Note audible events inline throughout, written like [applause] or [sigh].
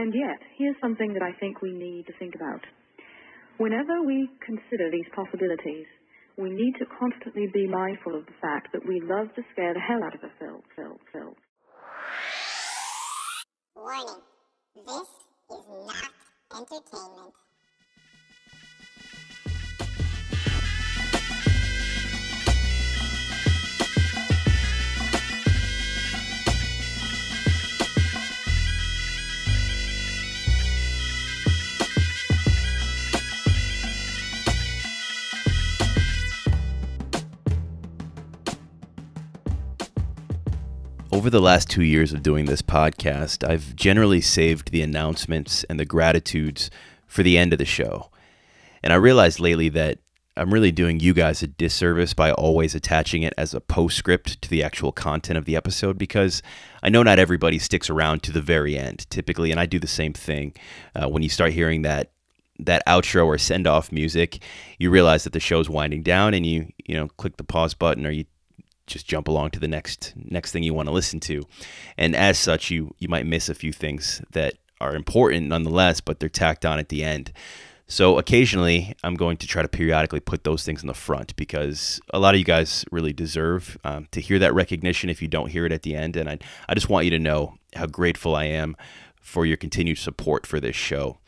And yet, here's something that I think we need to think about. Whenever we consider these possibilities, we need to constantly be mindful of the fact that we love to scare the hell out of film. Warning. This is not entertainment. Over the last two years of doing this podcast, I've generally saved the announcements and the gratitudes for the end of the show. And I realized lately that I'm really doing you guys a disservice by always attaching it as a postscript to the actual content of the episode because I know not everybody sticks around to the very end typically, and I do the same thing. Uh, when you start hearing that that outro or send off music, you realize that the show's winding down, and you you know click the pause button or you just jump along to the next next thing you want to listen to. And as such, you you might miss a few things that are important nonetheless, but they're tacked on at the end. So occasionally, I'm going to try to periodically put those things in the front because a lot of you guys really deserve um, to hear that recognition if you don't hear it at the end. And I, I just want you to know how grateful I am for your continued support for this show.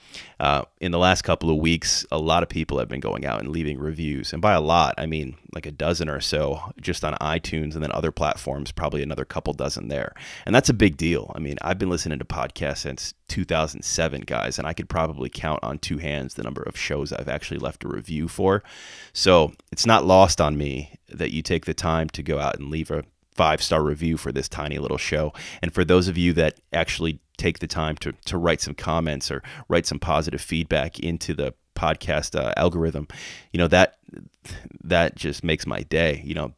Uh, in the last couple of weeks, a lot of people have been going out and leaving reviews. And by a lot, I mean like a dozen or so just on iTunes and then other platforms, probably another couple dozen there. And that's a big deal. I mean, I've been listening to podcasts since 2007, guys, and I could probably count on two hands the number of shows I've actually left a review for. So it's not lost on me that you take the time to go out and leave a five star review for this tiny little show. And for those of you that actually take the time to, to write some comments or write some positive feedback into the podcast uh, algorithm, you know, that that just makes my day. You know,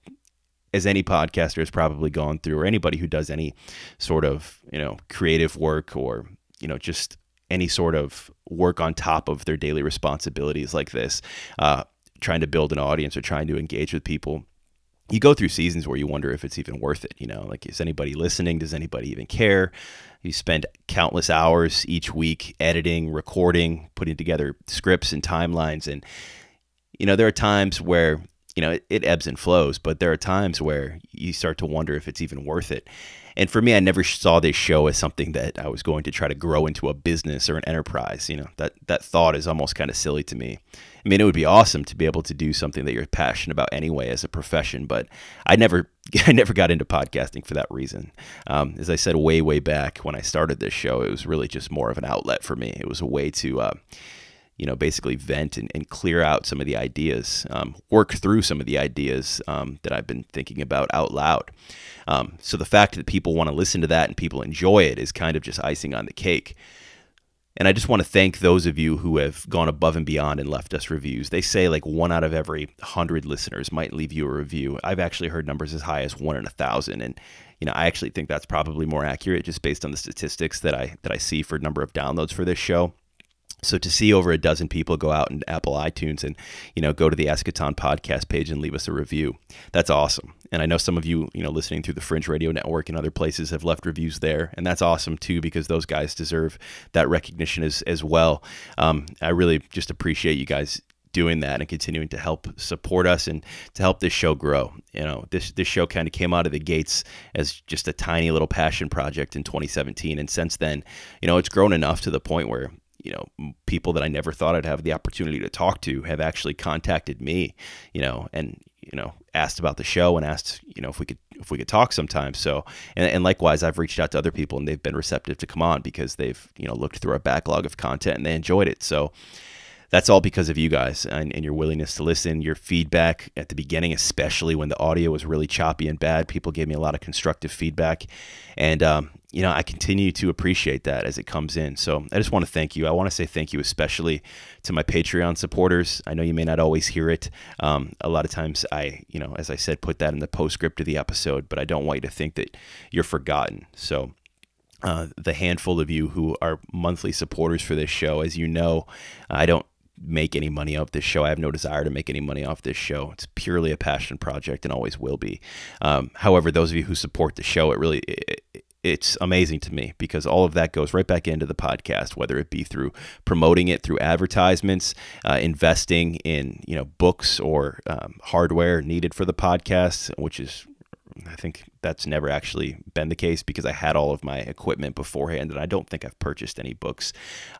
as any podcaster has probably gone through, or anybody who does any sort of, you know, creative work or, you know, just any sort of work on top of their daily responsibilities like this, uh, trying to build an audience or trying to engage with people you go through seasons where you wonder if it's even worth it. You know, like is anybody listening? Does anybody even care? You spend countless hours each week editing, recording, putting together scripts and timelines. And, you know, there are times where, you know, it, it ebbs and flows, but there are times where you start to wonder if it's even worth it. And for me, I never saw this show as something that I was going to try to grow into a business or an enterprise. You know, that, that thought is almost kind of silly to me. I mean, it would be awesome to be able to do something that you're passionate about anyway as a profession, but I never, [laughs] I never got into podcasting for that reason. Um, as I said way, way back when I started this show, it was really just more of an outlet for me. It was a way to, uh, you know, basically vent and, and, clear out some of the ideas, um, work through some of the ideas um, that I've been thinking about out loud. Um, so the fact that people want to listen to that and people enjoy it is kind of just icing on the cake. And I just want to thank those of you who have gone above and beyond and left us reviews. They say like one out of every hundred listeners might leave you a review. I've actually heard numbers as high as one in a thousand, and you know I actually think that's probably more accurate just based on the statistics that I that I see for number of downloads for this show. So to see over a dozen people go out in Apple iTunes and you know go to the Eschaton podcast page and leave us a review, that's awesome. And I know some of you you know listening through the Fringe Radio Network and other places have left reviews there, and that's awesome too because those guys deserve that recognition as as well. Um, I really just appreciate you guys doing that and continuing to help support us and to help this show grow. You know, this this show kind of came out of the gates as just a tiny little passion project in 2017, and since then, you know, it's grown enough to the point where you know people that I never thought I'd have the opportunity to talk to have actually contacted me, you know, and you know asked about the show and asked you know if we could if we could talk sometime. So and, and likewise, I've reached out to other people and they've been receptive to come on because they've you know looked through our backlog of content and they enjoyed it. So that's all because of you guys and, and, your willingness to listen, your feedback at the beginning, especially when the audio was really choppy and bad. People gave me a lot of constructive feedback. And, um, you know, I continue to appreciate that as it comes in. So I just want to thank you. I want to say thank you, especially to my Patreon supporters. I know you may not always hear it. Um, a lot of times I, you know, as I said, put that in the postscript of the episode, but I don't want you to think that you're forgotten. So, uh, the handful of you who are monthly supporters for this show, as you know, I don't make any money off this show. I have no desire to make any money off this show. It's purely a passion project and always will be. Um, however, those of you who support the show, it really it, it's amazing to me because all of that goes right back into the podcast, whether it be through promoting it through advertisements, uh, investing in you know books or um, hardware needed for the podcast, which is I think that's never actually been the case because I had all of my equipment beforehand, and I don't think I've purchased any books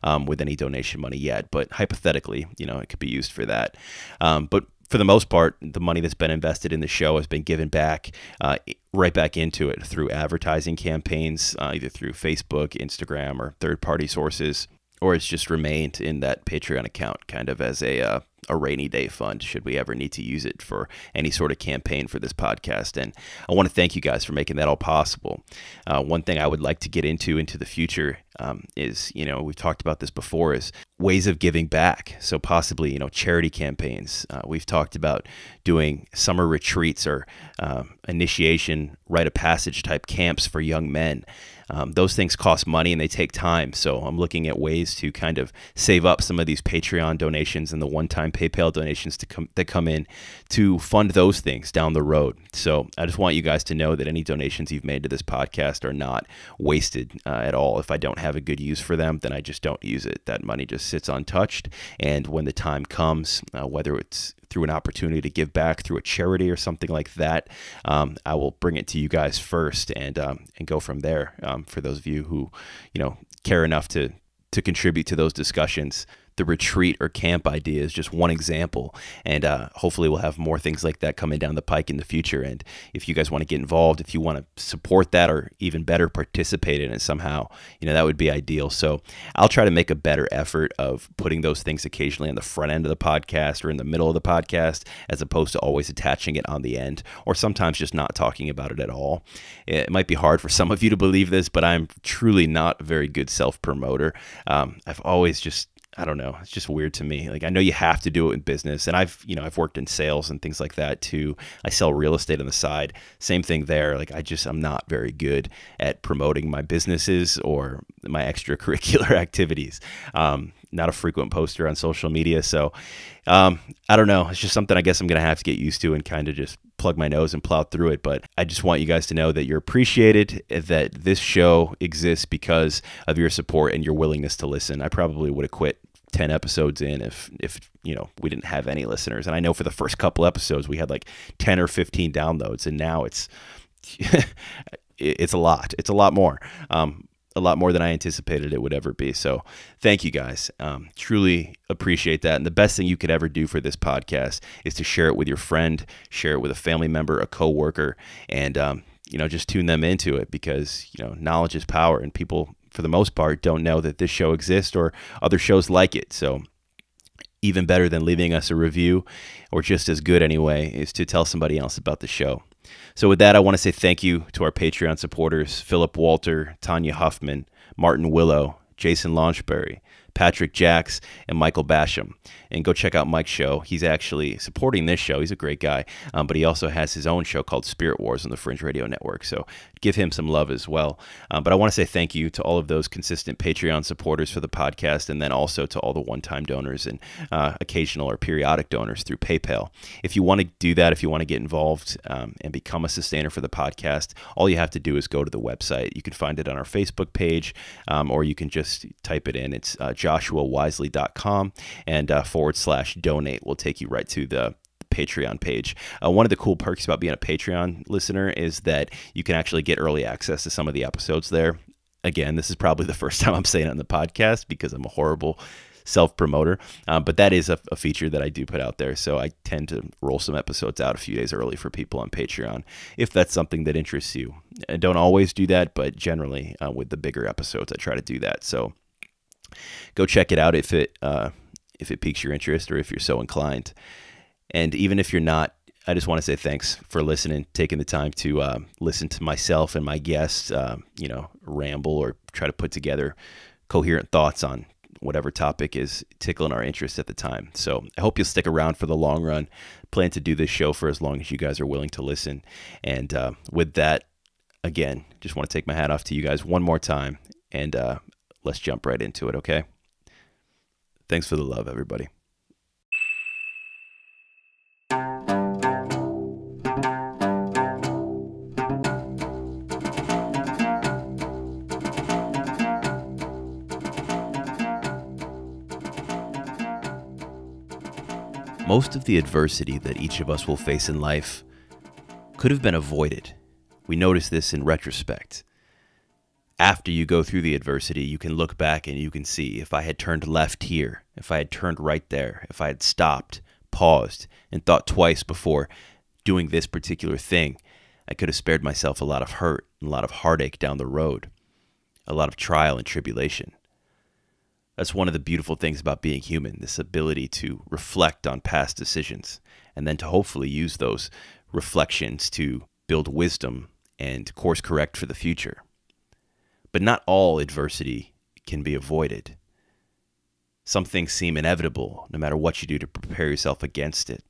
um, with any donation money yet. But hypothetically, you know, it could be used for that. Um, but for the most part, the money that's been invested in the show has been given back uh, right back into it through advertising campaigns, uh, either through Facebook, Instagram, or third party sources, or it's just remained in that Patreon account kind of as a uh, a rainy day fund should we ever need to use it for any sort of campaign for this podcast. And I want to thank you guys for making that all possible. Uh, one thing I would like to get into into the future um, is, you know, we've talked about this before, is ways of giving back. So possibly, you know, charity campaigns. Uh, we've talked about doing summer retreats or um, initiation, rite of passage type camps for young men. Um, those things cost money and they take time. So I'm looking at ways to kind of save up some of these Patreon donations and the one-time PayPal donations to come that come in to fund those things down the road. So I just want you guys to know that any donations you've made to this podcast are not wasted uh, at all. If I don't have a good use for them, then I just don't use it. That money just sits untouched, and when the time comes, uh, whether it's through an opportunity to give back through a charity or something like that, um, I will bring it to you guys first and um, and go from there. Um, for those of you who you know care enough to to contribute to those discussions the retreat or camp idea is just one example. And uh, hopefully, we'll have more things like that coming down the pike in the future. And if you guys want to get involved, if you want to support that or even better participate in it somehow, you know, that would be ideal. So I'll try to make a better effort of putting those things occasionally on the front end of the podcast or in the middle of the podcast, as opposed to always attaching it on the end or sometimes just not talking about it at all. It might be hard for some of you to believe this, but I'm truly not a very good self promoter. Um, I've always just I don't know. It's just weird to me. Like I know you have to do it in business, and I've you know I've worked in sales and things like that too. I sell real estate on the side. Same thing there. Like I just I'm not very good at promoting my businesses or my extracurricular [laughs] activities. Um, not a frequent poster on social media, so um, I don't know. It's just something I guess I'm gonna have to get used to and kind of just plug my nose and plow through it. But I just want you guys to know that you're appreciated, that this show exists because of your support and your willingness to listen. I probably would have quit 10 episodes in if if you know we didn't have any listeners and i know for the first couple episodes we had like 10 or 15 downloads and now it's [laughs] it's a lot it's a lot more um, a lot more than I anticipated it would ever be. So, thank you guys. Um, truly appreciate that. And the best thing you could ever do for this podcast is to share it with your friend, share it with a family member, a coworker, and um, you know just tune them into it because you know knowledge is power, and people for the most part, don't know that this show exists or other shows like it. So, even better than leaving us a review, or just as good anyway, is to tell somebody else about the show. So, with that, I want to say thank you to our Patreon supporters Philip Walter, Tanya Huffman, Martin Willow, Jason Launchbury, Patrick Jacks, and Michael Basham. And go check out Mike's show. He's actually supporting this show. He's a great guy, um, but he also has his own show called Spirit Wars on the Fringe Radio Network. So give him some love as well. Um, but I want to say thank you to all of those consistent Patreon supporters for the podcast, and then also to all the one time donors and uh, occasional or periodic donors through PayPal. If you want to do that, if you want to get involved um, and become a sustainer for the podcast, all you have to do is go to the website. You can find it on our Facebook page, um, or you can just type it in. It's uh, joshuawisley.com and uh, forward slash donate will take you right to the Patreon page. Uh, one of the cool perks about being a Patreon listener is that you can actually get early access to some of the episodes there. Again, this is probably [laughs] the first time I'm saying it on the podcast because I'm a horrible self promoter. Um, but that is a, a, feature that I do put out there. So I tend to roll some episodes out a few days early for people on Patreon if that's something that interests you. I don't always do that, but generally uh, with the bigger episodes, I try to do that. So go check it out if it uh, if it piques your interest or if you're so inclined. And even if you're not, I just want to say thanks for listening, taking the time to uh, listen to myself and my guests, uh, you know, ramble or try to put together coherent thoughts on whatever topic is tickling our interest at the time. So I hope you'll stick around for the long run. Plan to do this show for as long as you guys are willing to listen. And uh, with that, again, just want to take my hat off to you guys one more time. And uh, let's jump right into it, okay? Thanks for the love, everybody. Most of the adversity that each of us will face in life could have been avoided. We notice this in retrospect. After you go through the adversity, you can look back and you can see if I had turned left here, if I had turned right there, if I had stopped, paused, and thought twice before doing this particular thing, I could have spared myself a lot of hurt and a lot of heartache down the road, a lot of trial and tribulation. That's one of the beautiful things about being human this ability to reflect on past decisions and then to hopefully use those reflections to build wisdom and course correct for the future. But not all adversity can be avoided. Some things seem inevitable no matter what you do to prepare yourself against it.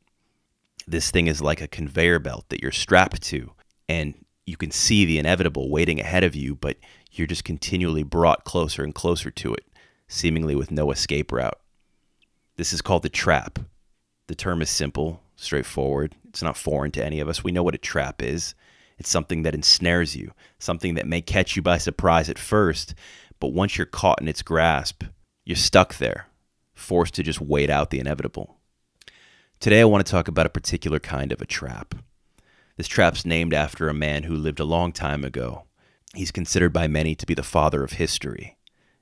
This thing is like a conveyor belt that you're strapped to, and you can see the inevitable waiting ahead of you, but you're just continually brought closer and closer to it, seemingly with no escape route. This is called the trap. The term is simple, straightforward. It's not foreign to any of us. We know what a trap is. It's something that ensnares you, something that may catch you by surprise at first, but once you're caught in its grasp, you're stuck there, forced to just wait out the inevitable. Today, I want to talk about a particular kind of a trap. This trap's named after a man who lived a long time ago. He's considered by many to be the father of history.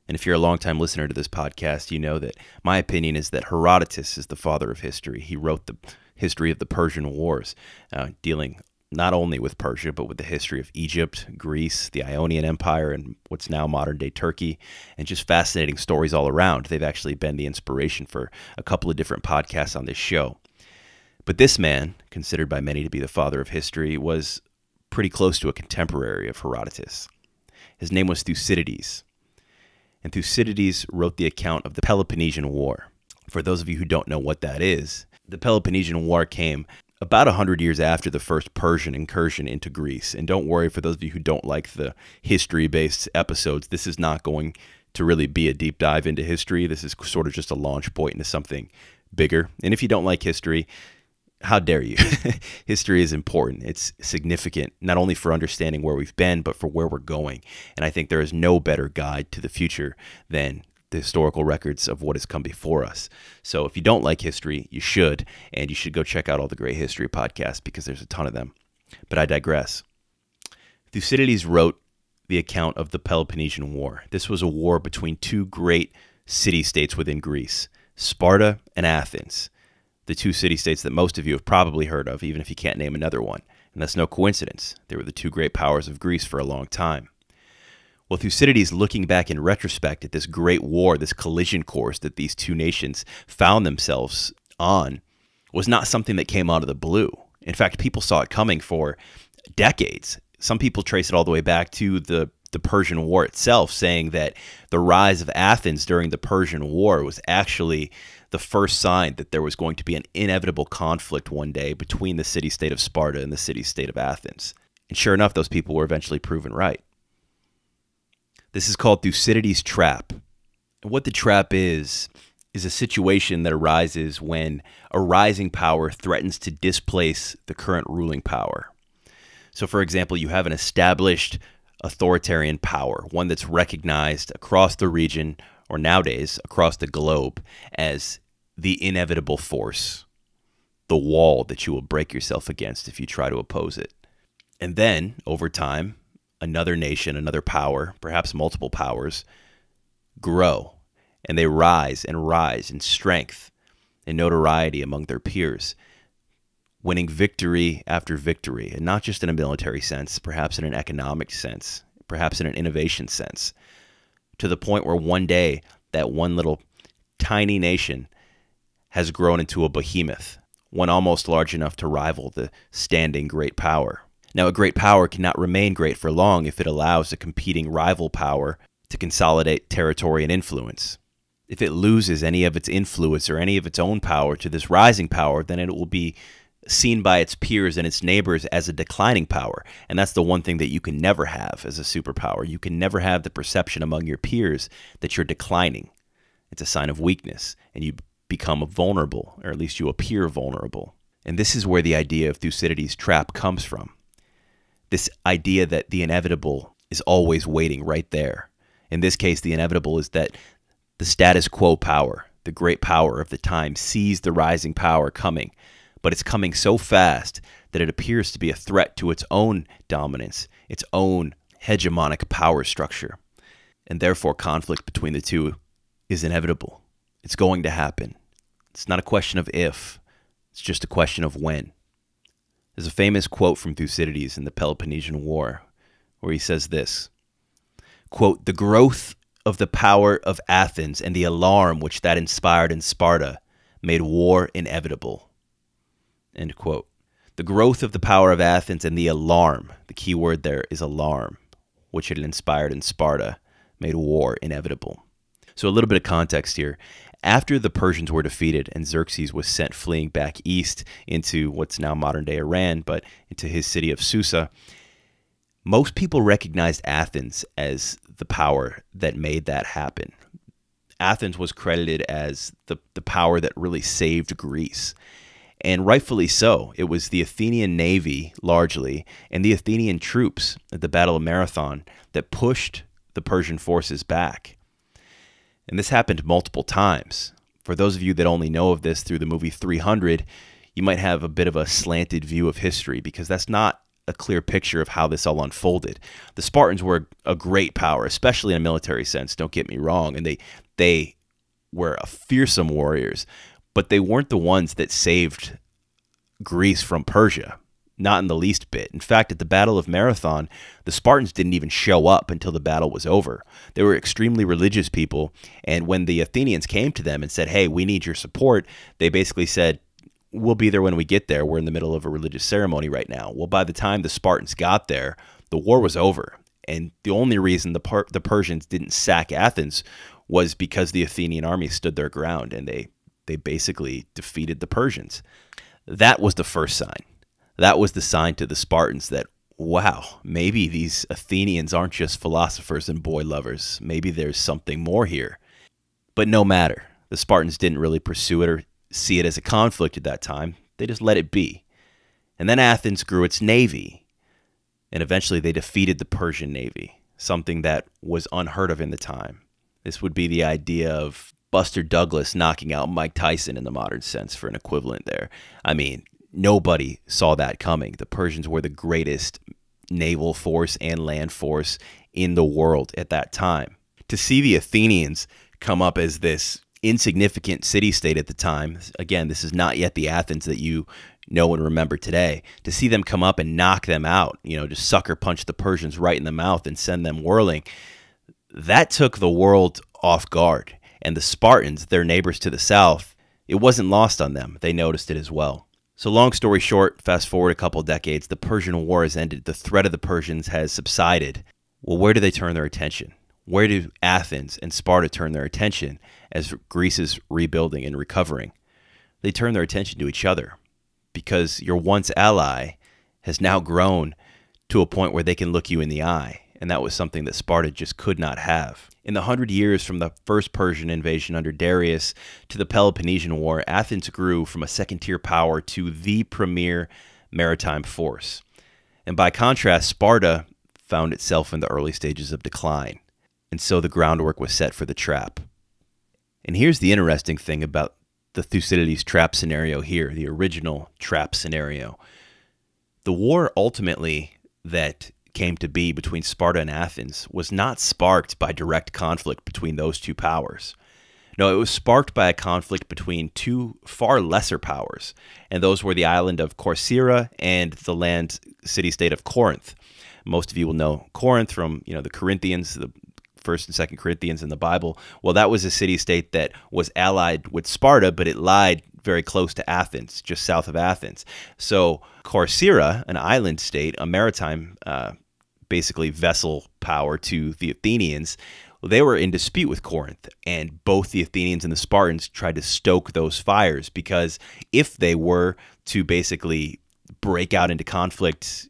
And if you're a longtime listener to this podcast, you know that my opinion is that Herodotus is the father of history. He wrote the history of the Persian Wars, uh, dealing not only with Persia, but with the history of Egypt, Greece, the Ionian Empire, and what's now modern day Turkey, and just fascinating stories all around. They've actually been the inspiration for a couple of different podcasts on this show. But this man, considered by many to be the father of history, was pretty close to a contemporary of Herodotus. His name was Thucydides. And Thucydides wrote the account of the Peloponnesian War. For those of you who don't know what that is, the Peloponnesian War came about 100 years after the first Persian incursion into Greece. And don't worry, for those of you who don't like the history based episodes, this is not going to really be a deep dive into history. This is sort of just a launch point into something bigger. And if you don't like history, how dare you? [laughs] History is important. It's significant, not only for understanding where we've been, but for where we're going. And I think there is no better guide to the future than the historical records of what has come before us. So if you don't like history, you should, and you should go check out all the great history podcasts because there's a ton of them. But I digress. Thucydides wrote the account of the Peloponnesian War. This was a war between two great city states within Greece, Sparta and Athens the two city states that most of you have probably heard of, even if you can't name another one. And that's no coincidence. They were the two great powers of Greece for a long time. Well, Thucydides, looking back in retrospect at this great war, this collision course that these two nations found themselves on, was not something that came out of the blue. In fact, people saw it coming for decades. Some people trace it all the way back to the the Persian War itself, saying that the rise of Athens during the Persian War was actually the first sign that there was going to be an inevitable conflict one day between the city state of Sparta and the city state of Athens. And sure enough, those people were eventually proven right. This is called Thucydides' trap. And what the trap is, is a situation that arises when a rising power threatens to displace the current ruling power. So, for example, you have an established authoritarian power, one that's recognized across the region or nowadays across the globe as the inevitable force, the wall that you will break yourself against if you try to oppose it. And then, over time, another nation, another power, perhaps multiple powers, grow. And they rise and rise in strength and notoriety among their peers, winning victory after victory, and not just in a military sense, perhaps in an economic sense, perhaps in an innovation sense, to the point where one day that one little tiny nation has grown into a behemoth, one almost large enough to rival the standing great power. Now, a great power cannot remain great for long if it allows a competing rival power to consolidate territory and influence. If it loses any of its influence or any of its own power to this rising power, then it will be seen by its peers and its neighbors as a declining power. And that's the one thing that you can never have as a superpower. You can never have the perception among your peers that you're declining. It's a sign of weakness, and you become vulnerable, or at least you appear vulnerable. And this is where the idea of Thucydides' trap comes from. This idea that the inevitable is always waiting right there. In this case, the inevitable is that the status quo power, the great power of the time, sees the rising power coming, but it's coming so fast that it appears to be a threat to its own dominance, its own hegemonic power structure. And therefore, conflict between the two is inevitable. It's going to happen. It's not a question of if, it's just a question of when. There's a famous quote from Thucydides in the Peloponnesian War where he says this quote, The growth of the power of Athens and the alarm which that inspired in Sparta made war inevitable. End quote. The growth of the power of Athens and the alarm, the key word there is alarm, which it inspired in Sparta, made war inevitable. So, a little bit of context here. After the Persians were defeated and Xerxes was sent fleeing back east into what's now modern day Iran, but into his city of Susa, most people recognized Athens as the power that made that happen. Athens was credited as the, the power that really saved Greece. And rightfully so. It was the Athenian navy, largely, and the Athenian troops at the Battle of Marathon that pushed the Persian forces back. And this happened multiple times. For those of you that only know of this through the movie 300, you might have a bit of a slanted view of history because that's not a clear picture of how this all unfolded. The Spartans were a great power, especially in a military sense, don't get me wrong, and they they were fearsome warriors, but they weren't the ones that saved Greece from Persia not in the least bit. In fact, at the Battle of Marathon, the Spartans didn't even show up until the battle was over. They were extremely religious people, and when the Athenians came to them and said, "Hey, we need your support," they basically said, "We'll be there when we get there. We're in the middle of a religious ceremony right now." Well, by the time the Spartans got there, the war was over, and the only reason the per- the Persians didn't sack Athens was because the Athenian army stood their ground and they they basically defeated the Persians. That was the first sign that was the sign to the Spartans that, wow, maybe these Athenians aren't just philosophers and boy lovers. Maybe there's something more here. But no matter. The Spartans didn't really pursue it or see it as a conflict at that time. They just let it be. And then Athens grew its navy. And eventually they defeated the Persian navy, something that was unheard of in the time. This would be the idea of Buster Douglas knocking out Mike Tyson in the modern sense for an equivalent there. I mean, nobody saw that coming. The Persians were the greatest naval force and land force in the world at that time. To see the Athenians come up as this insignificant city state at the time, again, this is not yet the Athens that you know and remember today. To see them come up and knock them out, you know, just sucker punch the Persians right in the mouth and send them whirling, that took the world off guard. And the Spartans, their neighbors to the south, it wasn't lost on them. They noticed it as well. So, long story short, fast forward a couple decades, the Persian War has ended. The threat of the Persians has subsided. Well, where do they turn their attention? Where do Athens and Sparta turn their attention as Greece is rebuilding and recovering? They turn their attention to each other because your once ally has now grown to a point where they can look you in the eye. And that was something that Sparta just could not have. In the hundred years from the first Persian invasion under Darius to the Peloponnesian War, Athens grew from a second tier power to the premier maritime force. And by contrast, Sparta found itself in the early stages of decline. And so the groundwork was set for the trap. And here's the interesting thing about the Thucydides trap scenario here, the original trap scenario. The war ultimately that came to be between Sparta and Athens was not sparked by direct conflict between those two powers. No, it was sparked by a conflict between two far lesser powers, and those were the island of Corcyra and the land city state of Corinth. Most of you will know Corinth from you know the Corinthians, the first and second Corinthians in the Bible. Well, that was a city state that was allied with Sparta, but it lied very close to Athens, just south of Athens. So Corcyra, an island state, a maritime uh, basically vessel power to the Athenians, they were in dispute with Corinth, and both the Athenians and the Spartans tried to stoke those fires because if they were to basically break out into conflict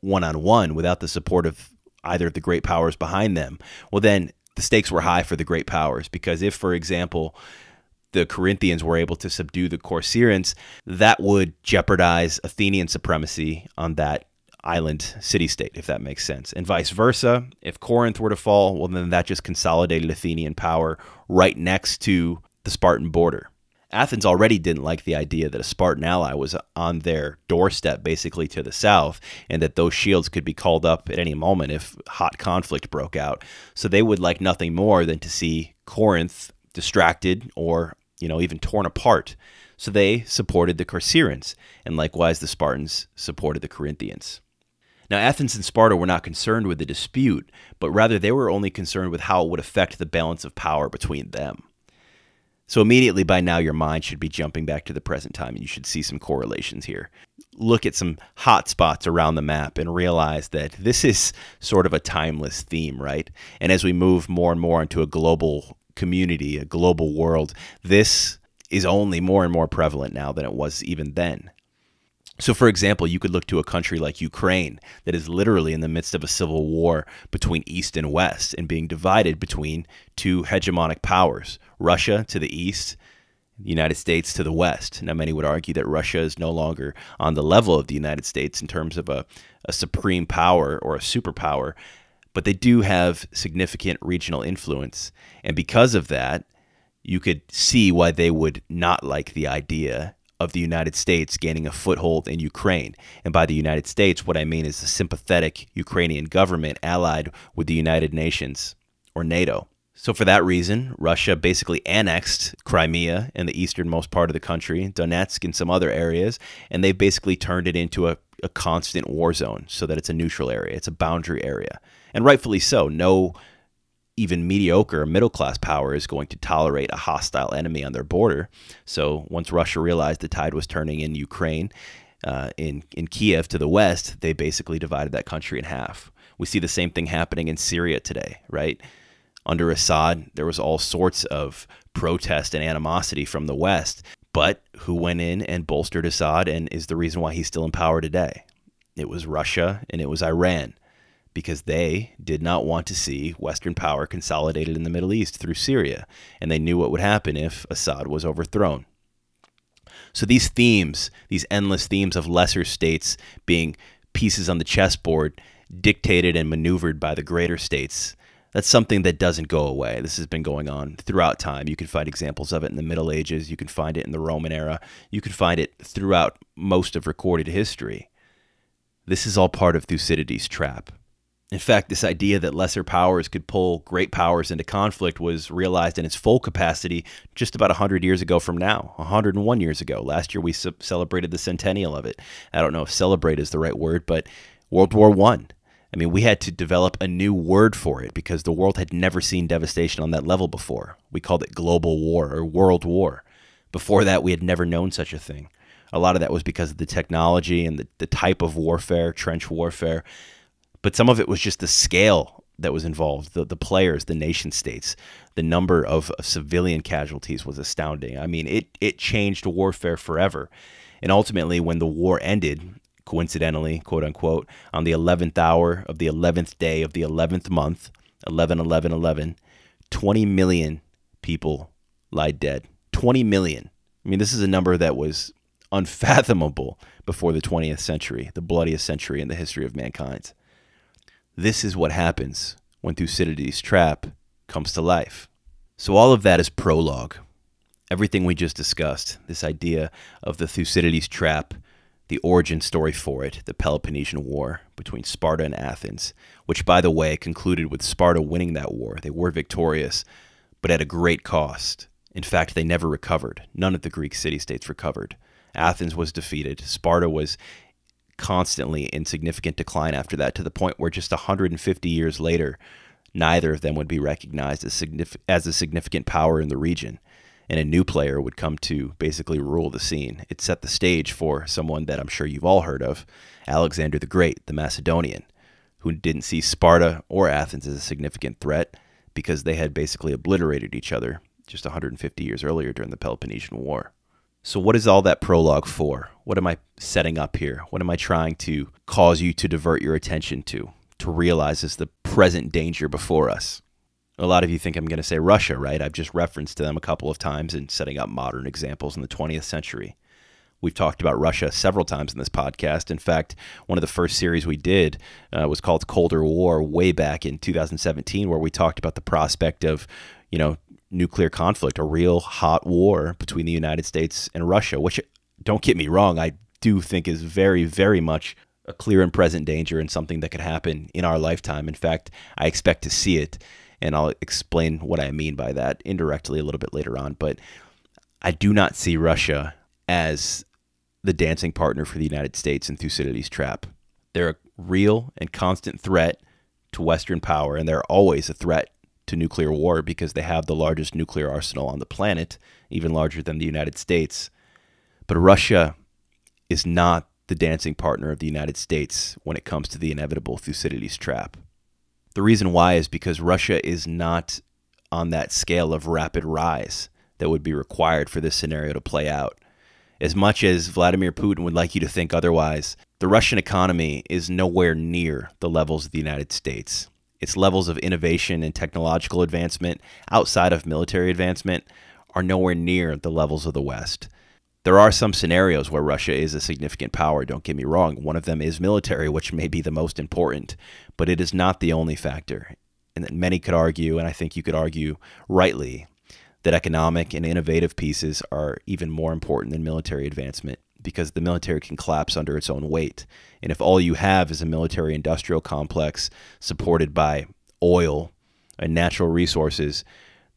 one on one without the support of either of the great powers behind them, well, then the stakes were high for the great powers because if, for example, the Corinthians were able to subdue the Corcyraeans, that would jeopardize Athenian supremacy on that island city state, if that makes sense. And vice versa. If Corinth were to fall, well, then that just consolidated Athenian power right next to the Spartan border. Athens already didn't like the idea that a Spartan ally was on their doorstep, basically to the south, and that those shields could be called up at any moment if hot conflict broke out. So they would like nothing more than to see Corinth distracted or, you know, even torn apart. So they supported the Corcyraeans, and likewise the Spartans supported the Corinthians. Now, Athens and Sparta were not concerned with the dispute, but rather they were only concerned with how it would affect the balance of power between them. So immediately by now, your mind should be jumping back to the present time, and you should see some correlations here. Look at some hot spots around the map and realize that this is sort of a timeless theme, right? And as we move more and more into a global community, a global world, this is only more and more prevalent now than it was even then. So, for example, you could look to a country like Ukraine that is literally in the midst of a civil war between East and West and being divided between two hegemonic powers Russia to the East, the United States to the West. Now, many would argue that Russia is no longer on the level of the United States in terms of a, a supreme power or a superpower, but they do have significant regional influence. And because of that, you could see why they would not like the idea of the United States gaining a foothold in Ukraine. And by the United States, what I mean is the sympathetic Ukrainian government allied with the United Nations or NATO. So, for that reason, Russia basically annexed Crimea and the easternmost part of the country, Donetsk and some other areas, and they basically turned it into a, a constant war zone so that it's a neutral area, it's a boundary area. And rightfully so. No even mediocre middle class power is going to tolerate a hostile enemy on their border. So once Russia realized the tide was turning in Ukraine, uh, in in Kiev to the west, they basically divided that country in half. We see the same thing happening in Syria today, right? Under Assad, there was all sorts of protest and animosity from the West, but who went in and bolstered Assad and is the reason why he's still in power today? It was Russia and it was Iran because they did not want to see Western power consolidated in the Middle East through Syria, and they knew what would happen if Assad was overthrown. So these themes, these endless themes of lesser states being pieces on the chessboard, dictated and maneuvered by the greater states, that's something that doesn't go away. This has been going on throughout time. You can find examples of it in the Middle Ages. You can find it in the Roman era. You can find it throughout most of recorded history. This is all part of Thucydides' trap. In fact, this idea that lesser powers could pull great powers into conflict was realized in its full capacity just about 100 years ago from now, 101 years ago. Last year we celebrated the centennial of it. I don't know if celebrate is the right word, but World War I. I mean, we had to develop a new word for it because the world had never seen devastation on that level before. We called it global war or world war. Before that, we had never known such a thing. A lot of that was because of the technology and the, the type of warfare, trench warfare but some of it was just the scale that was involved the, the players the nation states the number of, civilian casualties was astounding. I mean it, it changed warfare forever. And ultimately when the war ended coincidentally quote unquote on the 11th hour of the 11th day of the 11th month 11 11 11 20 million people lie dead. 20 million. I mean this is a number that was unfathomable before the 20th century the bloodiest century in the history of mankind this is what happens when Thucydides' trap comes to life. So, all of that is prologue. Everything we just discussed, this idea of the Thucydides trap, the origin story for it, the Peloponnesian War between Sparta and Athens, which, by the way, concluded with Sparta winning that war. They were victorious, but at a great cost. In fact, they never recovered. None of the Greek city states recovered. Athens was defeated. Sparta was constantly in significant decline after that to the point where just 150 years later, neither of them would be recognized as, as a significant power in the region. And a new player would come to basically rule the scene. It set the stage for someone that I'm sure you've all heard of Alexander the Great, the Macedonian, who didn't see Sparta or Athens as a significant threat because they had basically obliterated each other just 150 years earlier during the Peloponnesian War. So, what is all that prologue for? What am I setting up here? What am I trying to cause you to divert your attention to, to realize is the present danger before us? A lot of you think I'm going to say Russia, right? I've just referenced to them a couple of times in setting up modern examples in the 20th century. We've talked about Russia several times in this podcast. In fact, one of the first series we did uh, was called Colder War way back in 2017, where we talked about the prospect of, you know, nuclear conflict, a real hot war between the United States and Russia, which, don't get me wrong, I do think is very, very much a clear and present danger and something that could happen in our lifetime. In fact, I expect to see it, and I'll explain what I mean by that indirectly a little bit later on. But I do not see Russia as the dancing partner for the United States in Thucydides' trap. They're a real and constant threat to Western power, and they're always a threat to nuclear war because they have the largest nuclear arsenal on the planet, even larger than the United States. But Russia is not the dancing partner of the United States when it comes to the inevitable Thucydides trap. The reason why is because Russia is not on that scale of rapid rise that would be required for this scenario to play out. As much as Vladimir Putin would like you to think otherwise, the Russian economy is nowhere near the levels of the United States. Its levels of innovation and technological advancement outside of military advancement are nowhere near the levels of the West. There are some scenarios where Russia is a significant power, don't get me wrong. One of them is military, which may be the most important, but it is not the only factor. And many could argue, and I think you could argue rightly, that economic and innovative pieces are even more important than military advancement because the military can collapse under its own weight. And if all you have is a military industrial complex supported by oil and natural resources,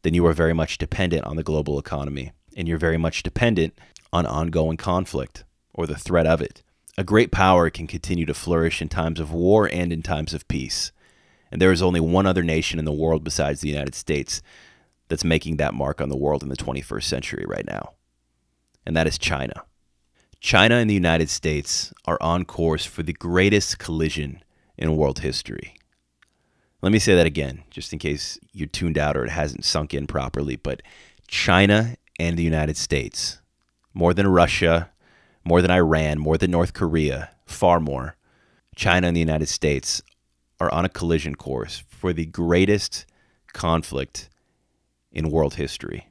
then you are very much dependent on the global economy. And you're very much dependent on ongoing conflict or the threat of it. A great power can continue to flourish in times of war and in times of peace. And there is only one other nation in the world besides the United States that's making that mark on the world in the 21st century right now. And that is China. China and the United States are on course for the greatest collision in world history. Let me say that again, just in case you're tuned out or it hasn't sunk in properly. But China and the United States more than Russia, more than Iran, more than North Korea, far more, China and the United States are on a collision course for the greatest conflict in world history.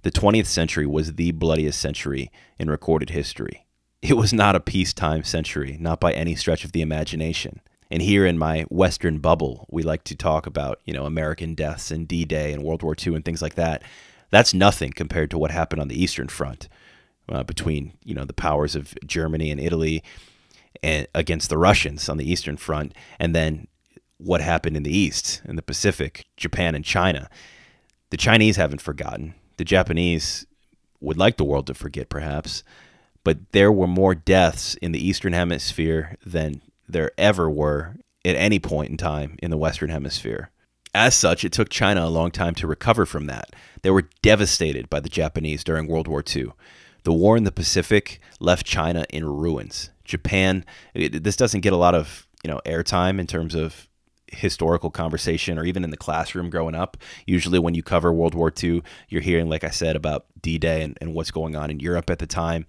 The 20th century was the bloodiest century in recorded history. It was not a peacetime century, not by any stretch of the imagination. And here in my Western bubble, we like to talk about, you know, American deaths and D Day and World War II and things like that. That's nothing compared to what happened on the Eastern Front uh, between you know the powers of Germany and Italy and against the Russians on the Eastern Front, and then what happened in the East, in the Pacific, Japan and China. The Chinese haven't forgotten. The Japanese would like the world to forget, perhaps, but there were more deaths in the Eastern Hemisphere than there ever were at any point in time in the Western Hemisphere. As such, it took China a long time to recover from that. They were devastated by the Japanese during World War II. The war in the Pacific left China in ruins. Japan, it, this doesn't get a lot of you know airtime in terms of historical conversation or even in the classroom growing up. Usually, when you cover World War II, you're hearing, like I said, about D Day and, and what's going on in Europe at the time.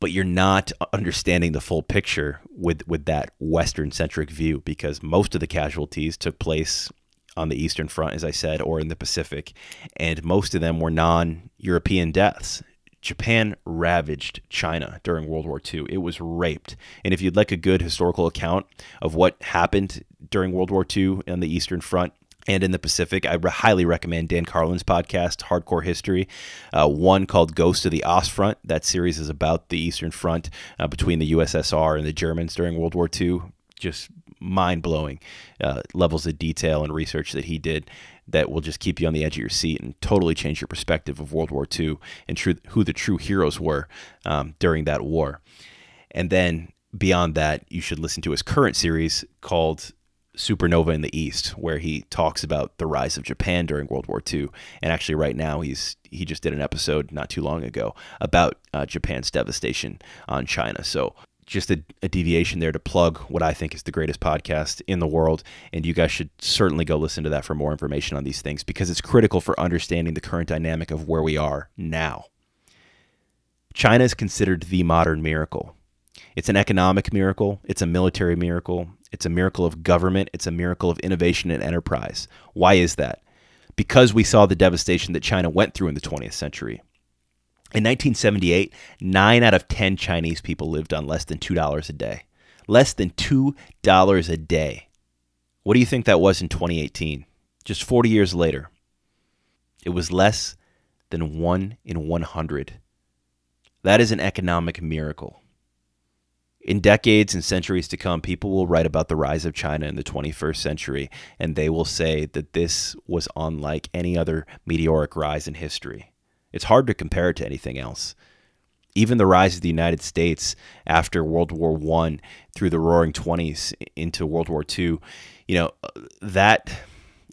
But you're not understanding the full picture with, with that Western centric view because most of the casualties took place on the Eastern Front, as I said, or in the Pacific, and most of them were non European deaths. Japan ravaged China during World War II. It was raped. And if you'd like a good historical account of what happened during World War II on the Eastern Front, and in the Pacific. I highly recommend Dan Carlin's podcast, Hardcore History. Uh, one called Ghost of the Ostfront. That series is about the Eastern Front uh, between the USSR and the Germans during World War II. Just mind blowing uh, levels of detail and research that he did that will just keep you on the edge of your seat and totally change your perspective of World War II and who the true heroes were um, during that war. And then beyond that, you should listen to his current series called Supernova in the East, where he talks about the rise of Japan during World War II. And actually, right now, he's he just did an episode not too long ago about uh, Japan's devastation on China. So just a, a, deviation there to plug what I think is the greatest podcast in the world. And you guys should certainly go listen to that for more information on these things because it's critical for understanding the current dynamic of where we are now. China is considered the modern miracle. It's an economic miracle, it's a military miracle, it's a miracle of government, it's a miracle of innovation and enterprise. Why is that? Because we saw the devastation that China went through in the 20th century. In 1978, 9 out of 10 Chinese people lived on less than $2 a day. Less than $2 a day. What do you think that was in 2018? Just 40 years later. It was less than 1 in 100. That is an economic miracle. In decades and centuries to come, people will write about the rise of China in the 21st century, and they will say that this was unlike any other meteoric rise in history. It's hard to compare it to anything else. Even the rise of the United States after World War One through the Roaring Twenties into World War Two, you know that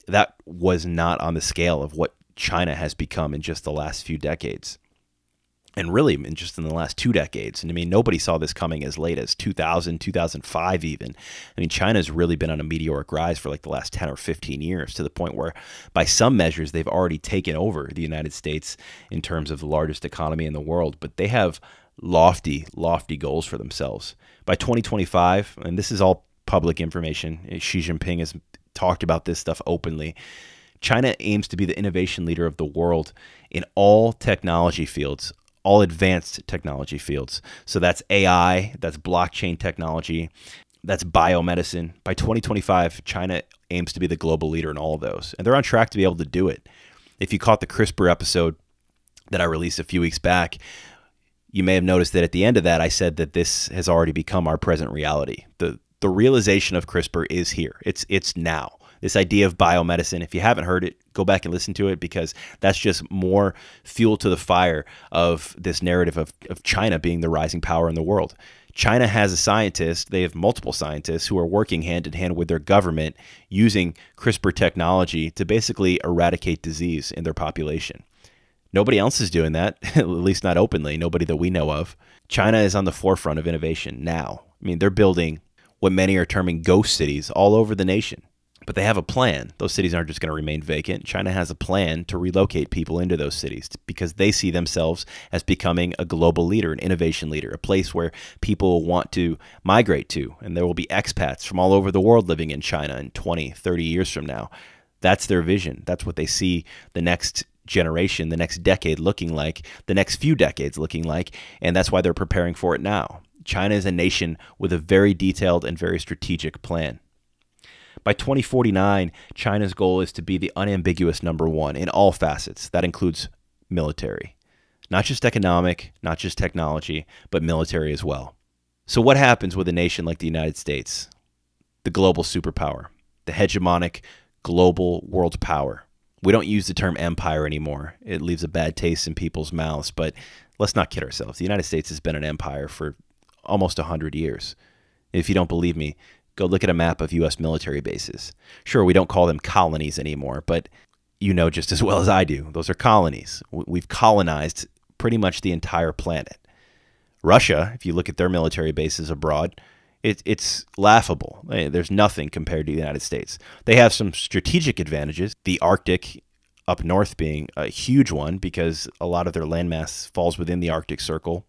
that was not on the scale of what China has become in just the last few decades and really in just in the last two decades. And I mean, nobody saw this coming as late as 2000, 2005, even. I mean, China's really been on a meteoric rise for like the last 10 or 15 years to the point where, by some measures, they've already taken over the United States in terms of the largest economy in the world. But they have lofty, lofty goals for themselves. By 2025, and this is all public information, eh, Xi Jinping has talked about this stuff openly. China aims to be the innovation leader of the world in all technology fields, all advanced technology fields. So that's AI, that's blockchain technology, that's biomedicine. By 2025, China aims to be the global leader in all of those, and they're on track to be able to do it. If you caught the CRISPR episode that I released a few weeks back, you may have noticed that at the end of that, I said that this has already become our present reality. The the realization of CRISPR is here. It's it's now this idea of biomedicine. If you haven't heard it, go back and listen to it because that's just more fuel to the fire of this narrative of, of China being the rising power in the world. China has a scientist, they have multiple scientists who are working hand in hand with their government using CRISPR technology to basically eradicate disease in their population. Nobody else is doing that, [laughs] at least not openly, nobody that we know of. China is on the forefront of innovation now. I mean, they're building what many are terming ghost cities all over the nation. But they have a plan. Those cities aren't just going to remain vacant. China has a plan to relocate people into those cities because they see themselves as becoming a global leader, an innovation leader, a place where people want to migrate to. And there will be expats from all over the world living in China in 20, 30 years from now. That's their vision. That's what they see the next generation, the next decade looking like, the next few decades looking like. And that's why they're preparing for it now. China is a nation with a very detailed and very strategic plan. By 2049, China's goal is to be the unambiguous number one in all facets. That includes military, not just economic, not just technology, but military as well. So, what happens with a nation like the United States, the global superpower, the hegemonic global world power? We don't use the term empire anymore. It leaves a bad taste in people's mouths, but let's not kid ourselves. The United States has been an empire for almost 100 years. If you don't believe me, Go look at a map of U.S. military bases. Sure, we don't call them colonies anymore, but you know just [laughs] as well as I do, those are colonies. We've colonized pretty much the entire planet. Russia, if you look at their military bases abroad, it, it's laughable. Eh, there's nothing compared to the United States. They have some strategic advantages, the Arctic up north being a huge one because a lot of their landmass falls within the Arctic Circle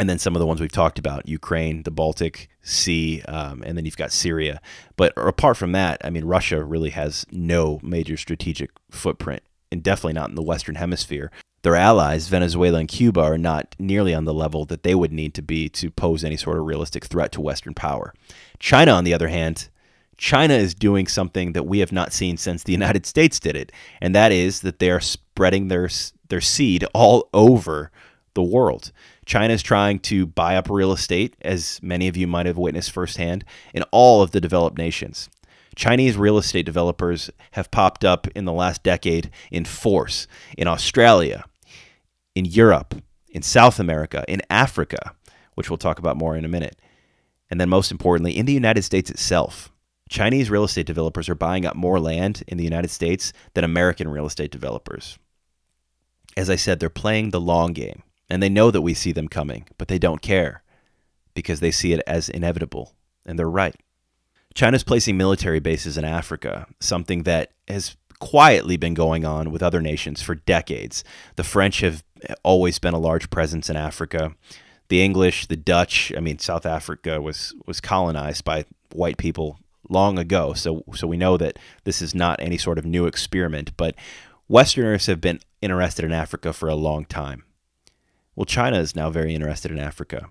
and then some of the ones we've talked about Ukraine, the Baltic Sea, um, and then you've got Syria. But apart from that, I mean, Russia really has no major strategic footprint, and definitely not in the Western Hemisphere. Their allies, Venezuela and Cuba, are not nearly on the level that they would need to be to pose any sort of realistic threat to Western power. China, on the other hand, China is doing something that we have not seen since the United States did it, and that is that they are spreading their their seed all over the world. China is trying to buy up real estate, as many of you might have witnessed firsthand, in all of the developed nations. Chinese real estate developers have popped up in the last decade in force in Australia, in Europe, in South America, in Africa, which we'll talk about more in a minute. And then, most importantly, in the United States itself. Chinese real estate developers are buying up more land in the United States than American real estate developers. As I said, they're playing the long game. And they know that we see them coming, but they don't care because they see it as inevitable. And they're right. China's placing military bases in Africa, something that has quietly been going on with other nations for decades. The French have always been a large presence in Africa. The English, the Dutch, I mean South Africa was was colonized by white people long ago. So so we know that this is not any sort of new experiment, but Westerners have been interested in Africa for a long time. Well, China is now very interested in Africa,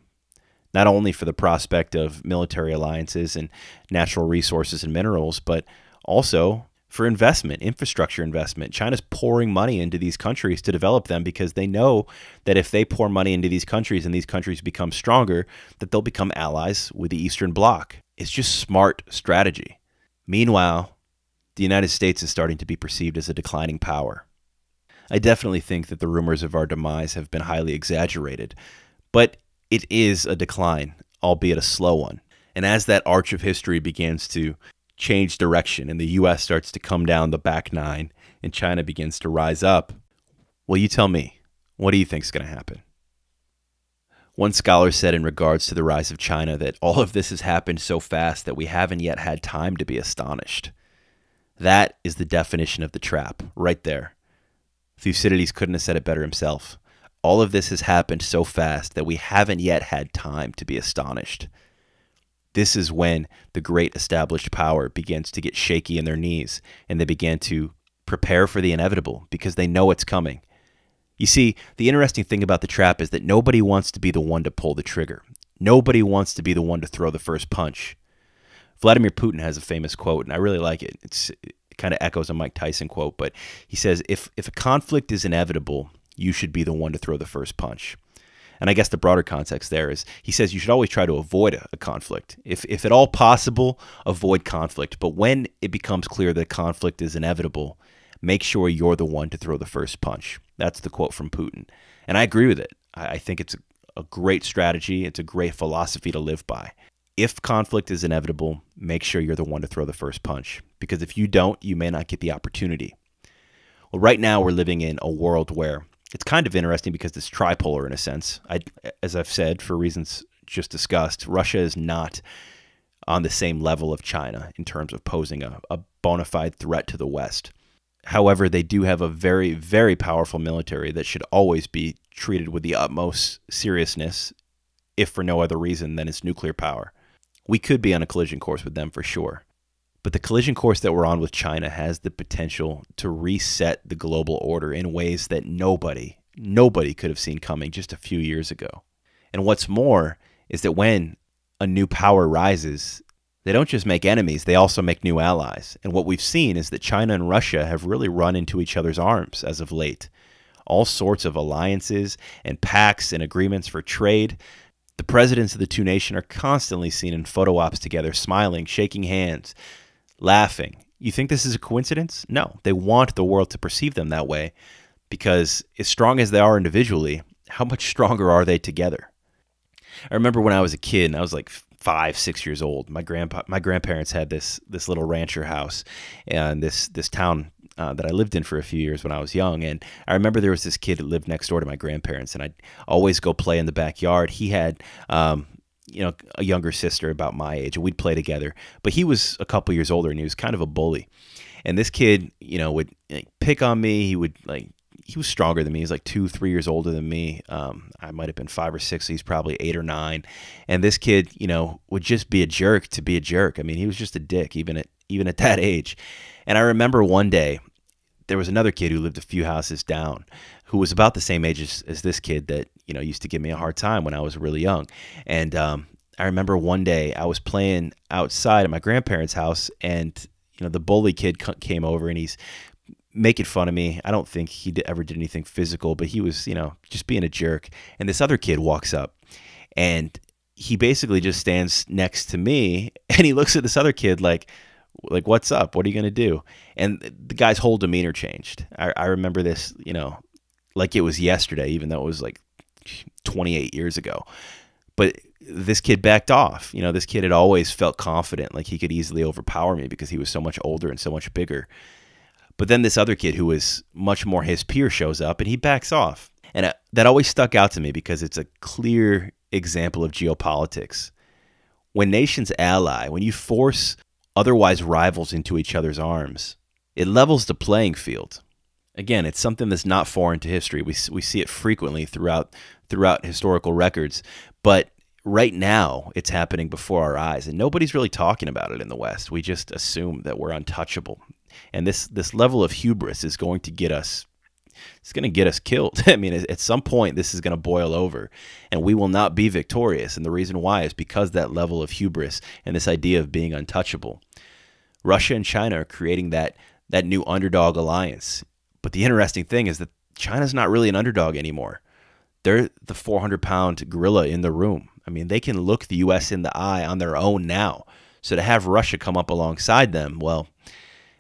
not only for the prospect of military alliances and natural resources and minerals, but also for investment, infrastructure investment. China's pouring money into these countries to develop them because they know that if they pour money into these countries and these countries become stronger, that they'll become allies with the Eastern Bloc. It's just smart strategy. Meanwhile, the United States is starting to be perceived as a declining power. I definitely think that the rumors of our demise have been highly exaggerated, but it is a decline, albeit a slow one. And as that arch of history begins to change direction and the US starts to come down the back nine and China begins to rise up, well, you tell me, what do you think is going to happen? One scholar said in regards to the rise of China that all of this has happened so fast that we haven't yet had time to be astonished. That is the definition of the trap, right there. Thucydides couldn't have said it better himself. All of this has happened so fast that we haven't yet had time to be astonished. This is when the great established power begins to get shaky in their knees and they begin to prepare for the inevitable because they know it's coming. You see, the interesting thing about the trap is that nobody wants to be the one to pull the trigger. Nobody wants to be the one to throw the first punch. Vladimir Putin has a famous quote, and I really like it. It's, it kind of echoes a Mike Tyson quote, but he says, if, if a conflict is inevitable, you should be the one to throw the first punch. And I guess the broader context there is he says you should always try to avoid a, a, conflict. If, if at all possible, avoid conflict. But when it becomes clear that conflict is inevitable, make sure you're the one to throw the first punch. That's the quote from Putin. And I agree with it. I, I think it's a, a great strategy, it's a great philosophy to live by. If conflict is inevitable, make sure you're the one to throw the first punch. Because if you don't, you may not get the opportunity. Well, right now, we're living in a world where it's kind of interesting because it's tripolar in a sense. I, as I've said, for reasons just discussed, Russia is not on the same level of China in terms of posing a, a bona fide threat to the West. However, they do have a very, very powerful military that should always be treated with the utmost seriousness, if for no other reason than its nuclear power. We could be on a collision course with them for sure. But the collision course that we're on with China has the potential to reset the global order in ways that nobody, nobody could have seen coming just a few years ago. And what's more is that when a new power rises, they don't just make enemies, they also make new allies. And what we've seen is that China and Russia have really run into each other's arms as of late. All sorts of alliances and pacts and agreements for trade. The presidents of the two nations are constantly seen in photo ops together, smiling, shaking hands, laughing. You think this is a coincidence? No. They want the world to perceive them that way because, as strong as they are individually, how much stronger are they together? I remember when I was a kid, and I was like five, six years old. My grandpa, my grandparents had this this little rancher house, and this this town uh, that I lived in for a few years when I was young. And I remember there was this kid that lived next door to my grandparents, and I'd always go play in the backyard. He had um, you know, a younger sister about my age, and we'd play together. But he was a couple years older, and he was kind of a bully. And this kid, you know, would like, pick on me. He would like he was stronger than me. He's like two, three years older than me. Um, I might have been five or six. So he's probably eight or nine. And this kid, you know, would just be a jerk to be a jerk. I mean, he was just a dick, even at even at that age. And I remember one day there was another kid who lived a few houses down, who was about the same age as, as this kid that you know used to give me a hard time when I was really young. And um, I remember one day I was playing outside at my grandparents' house, and you know the bully kid came over and he's making fun of me. I don't think he ever did anything physical, but he was you know just being a jerk. And this other kid walks up, and he basically just stands next to me, [laughs] and he looks at this other kid like like what's up what are you going to do and the guy's whole demeanor changed I, I remember this you know like it was yesterday, even though it was like 28 years ago. But this kid backed off. You know, this kid had always felt confident, like he could easily overpower me because he was so much older and so much bigger. But then this other kid who was much more his peer shows up and he backs off. And uh, that always stuck out to me because it's a clear example of geopolitics. When nations ally, when you force otherwise rivals into each other's arms, it levels the playing field again, it's something that's not foreign to history. We we see it frequently throughout throughout historical records, but right now it's happening before our eyes, and nobody's really talking about it in the West. We just assume that we're untouchable, and this this level of hubris is going to get us. It's going to get us killed. [laughs] I mean, at some point, this is going to boil over, and we will not be victorious. And the reason why is because that level of hubris and this idea of being untouchable. Russia and China are creating that that new underdog alliance. But the interesting thing is that China's not really an underdog anymore. They're the 400 pound gorilla in the room. I mean, they can look the U.S. in the eye on their own now. So to have Russia come up alongside them, well,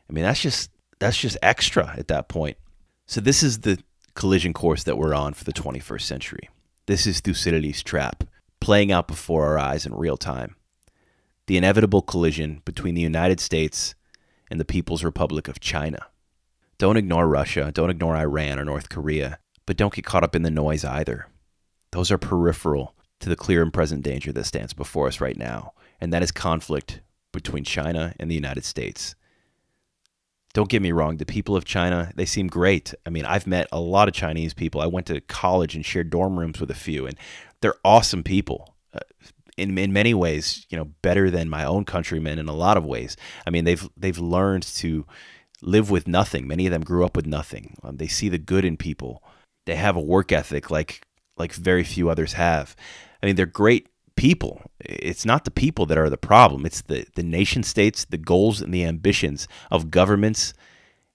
I mean, that's just that's just extra at that point. So this is the collision course that we're on for the 21st century. This is Thucydides' trap, playing out before our eyes in real time. The inevitable collision between the United States and the People's Republic of China. Don't ignore Russia, don't ignore Iran or North Korea, but don't get caught up in the noise either. Those are peripheral to the clear and present danger that stands before us right now, and that is conflict between China and the United States. Don't get me wrong, the people of China, they seem great. I mean, I've met a lot of Chinese people. I went to college and shared dorm rooms with a few, and they're awesome people. Uh, in, in many ways, you know, better than my own countrymen in a lot of ways. I mean, they've they've learned to live with nothing. Many of them grew up with nothing. Um, they see the good in people. They have a work ethic like like very few others have. I mean, they're great people. It's not the people that are the problem. It's the, the nation states, the goals and the ambitions of governments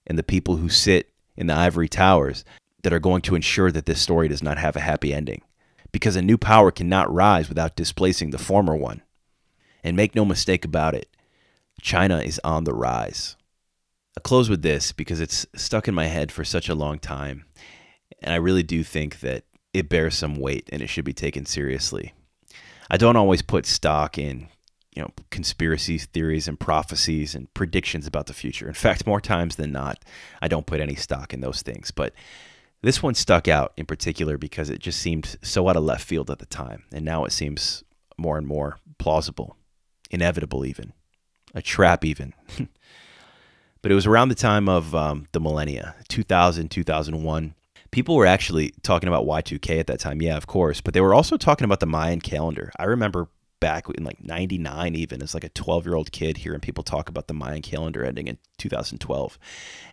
and the people who sit in the ivory towers that are going to ensure that this story does not have a happy ending. Because a new power cannot rise without displacing the former one. And make no mistake about it, China is on the rise. I'll close with this because it's stuck in my head for such a long time. And I really do think that it bears some weight and it should be taken seriously. I don't always put stock in, you know, conspiracy theories and prophecies and predictions about the future. In fact, more times than not, I don't put any stock in those things. But this one stuck out in particular because it just seemed so out of left field at the time. And now it seems more and more plausible, inevitable, even a trap, even. [laughs] but it was around the time of um, the millennia 2000, 2001 people were actually talking about Y2K at that time. Yeah, of course. But they were also talking about the Mayan calendar. I remember back in like 99 even as like a 12 year old kid hearing people talk about the Mayan calendar ending in 2012.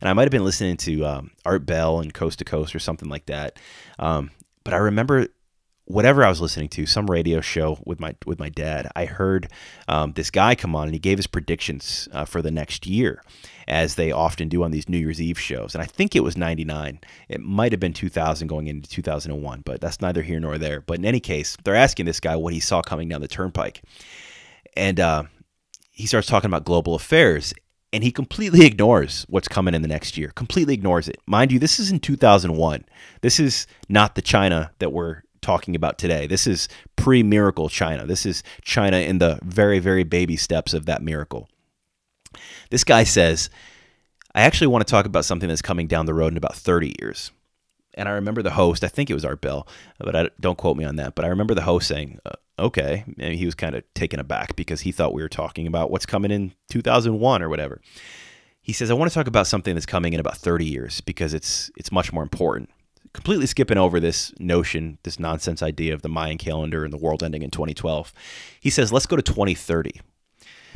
And I might have been listening to um, Art Bell and Coast to Coast or something like that. Um, but I remember whatever I was listening to, some radio show with my with my dad, I heard um, this guy come on and he gave his predictions uh, for the next year, as they often do on these New Year's Eve shows. And I think it was '99. It might have been 2000 going into 2001, but that's neither here nor there. But in any case, they're asking this guy what he saw coming down the turnpike, and uh, he starts talking about global affairs. And he completely ignores what's coming in the next year. Completely ignores it. Mind you, this is in 2001. This is not the China that we're talking about today. This is pre miracle China. This is China in the very, very baby steps of that miracle. This guy says, I actually want to talk about something that's coming down the road in about 30 years. And I remember the host, I think it was Art Bell, but I, don't quote me on that. But I remember the host saying, uh, okay. And he was kind of taken aback because he thought we were talking about what's coming in 2001 or whatever. He says, I want to talk about something that's coming in about 30 years because it's, it's much more important completely skipping over this notion, this nonsense idea of the Mayan calendar and the world ending in 2012. He says, let's go to 2030.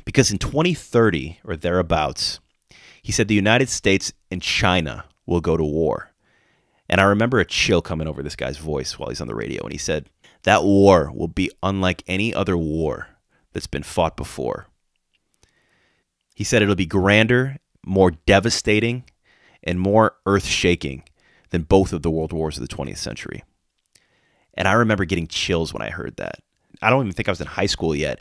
Because in 2030 or thereabouts, he said the United States and China will go to war. And I remember a chill coming over this guy's voice while he's on the radio. And he said, that war will be unlike any other war that's been fought before. He said it'll be grander, more devastating, and more earth shaking than both of the world wars of the 20th century. And I remember getting chills when I heard that. I don't even think I was in high school yet.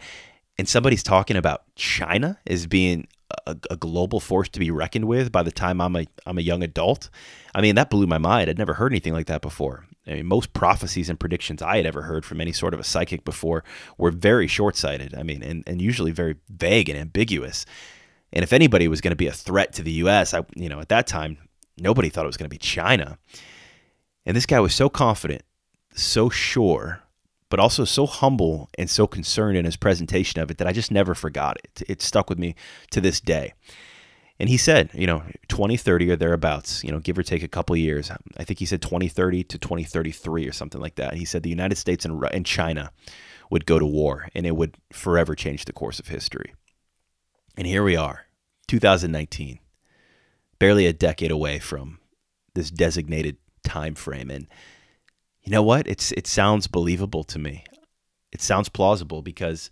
And somebody's talking about China as being a, a, global force to be reckoned with by the time I'm a, I'm a young adult. I mean, that blew my mind. I'd never heard anything like that before. I mean, most prophecies and predictions I had ever heard from any sort of a psychic before were very short sighted. I mean, and, and usually very vague and ambiguous. And if anybody was going to be a threat to the U.S., I, you know, at that time, nobody thought it was going to be China. And this guy was so confident, so sure, but also so humble and so concerned in his presentation of it that I just never forgot it. It stuck with me to this day. And he said, you know, 2030 or thereabouts, you know, give or take a couple years. I think he said 2030 to 2033 or something like that. He said the United States and, and China would go to war and it would forever change the course of history. And here we are, 2019 barely a decade away from this designated time frame. And you know what? It's it sounds believable to me. It sounds plausible because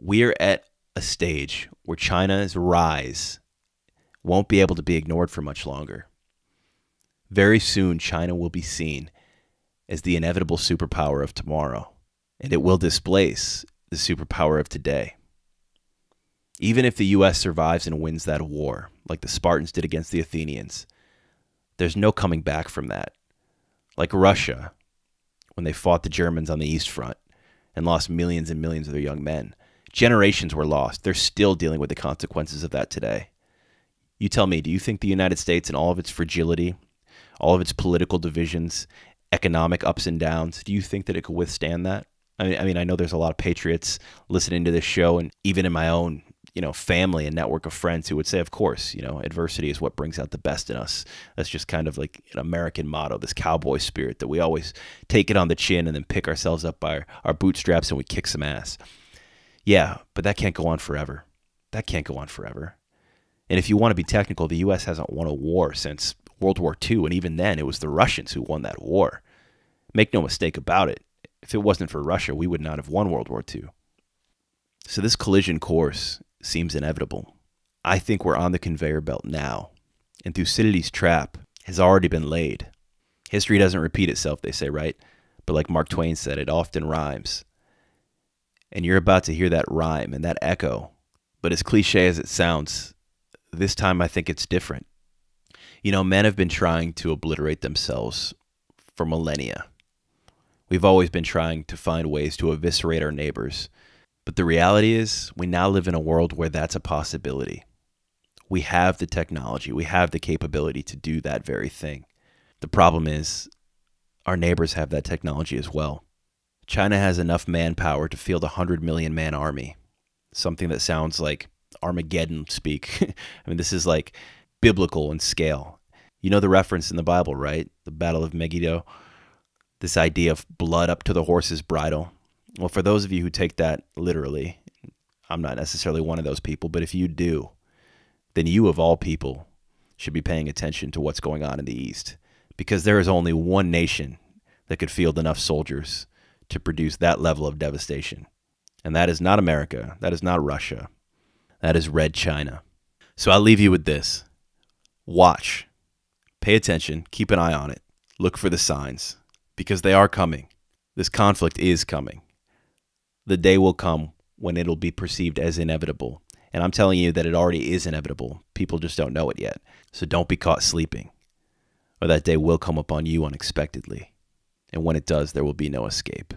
we're at a stage where China's rise won't be able to be ignored for much longer. Very soon, China will be seen as the inevitable superpower of tomorrow, and it will displace the superpower of today. Even if the U.S. survives and wins that war, like the Spartans did against the Athenians, there's no coming back from that. Like Russia, when they fought the Germans on the East Front and lost millions and millions of their young men. Generations were lost. They're still dealing with the consequences of that today. You tell me, do you think the United States and all of its fragility, all of its political divisions, economic ups and downs, do you think that it could withstand that? I mean, I mean, I know there's a lot of patriots listening to this show, and even in my own you know family and network of friends who would say of course you know adversity is what brings out the best in us. That's just kind of like an american motto this cowboy spirit that we always take it on the chin and then pick ourselves up by our, bootstraps and we kick some ass. Yeah but that can't go on forever. That can't go on forever. And if you want to be technical the us hasn't won a war since world war ii and even then it was the russians who won that war. Make no mistake about it if it wasn't for russia we would not have won world war ii so this collision course seems inevitable. I think we're on the conveyor belt now, and Thucydides' trap has already been laid. History doesn't repeat itself, they say, right? But like Mark Twain said, it often rhymes. And you're about to hear that rhyme and that echo. But as cliche as it sounds, this time I think it's different. You know, men have been trying to obliterate themselves for millennia. We've always been trying to find ways to eviscerate our neighbors but the reality is, we now live in a world where that's a possibility. We have the technology, we have the capability to do that very thing. The problem is, our neighbors have that technology as well. China has enough manpower to field a 100 million man army, something that sounds like Armageddon speak. [laughs] I mean, this is like biblical in scale. You know the reference in the Bible, right? The Battle of Megiddo. This idea of blood up to the horse's bridle. Well, for those of you who take that literally, I'm not necessarily one of those people, but if you do, then you of all people should be paying attention to what's going on in the East because there is only one nation that could field enough soldiers to produce that level of devastation. And that is not America. That is not Russia. That is Red China. So I'll leave you with this watch, pay attention, keep an eye on it, look for the signs because they are coming. This conflict is coming the day will come when it'll be perceived as inevitable. And I'm telling you that it already is inevitable. People just don't know it yet. So don't be caught sleeping, or that day will come upon you unexpectedly. And when it does, there will be no escape.